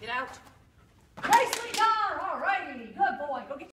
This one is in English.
Get out.